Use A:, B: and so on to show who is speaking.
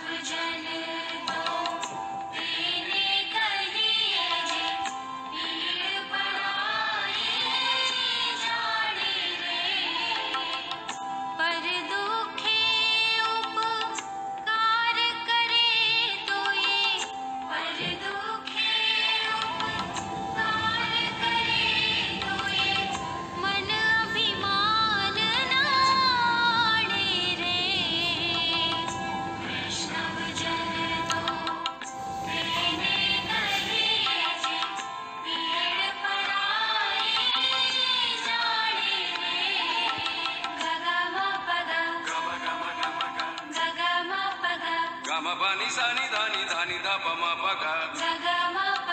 A: Virginia.
B: ಮ ಪ ನಿ ಸ ನಿ ಧ ನಿ ಧ ನಿ ಧ ಪ ಮ ಪ ಗ
A: ಗ ಮ ಪ